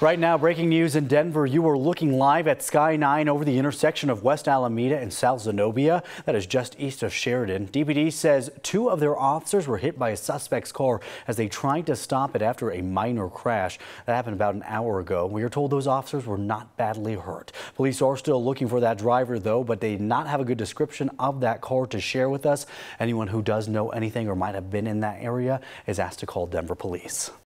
Right now, breaking news in Denver. You are looking live at Sky 9 over the intersection of West Alameda and South Zenobia. That is just east of Sheridan. DPD says two of their officers were hit by a suspect's car as they tried to stop it after a minor crash. That happened about an hour ago. We are told those officers were not badly hurt. Police are still looking for that driver, though, but they did not have a good description of that car to share with us. Anyone who does know anything or might have been in that area is asked to call Denver police.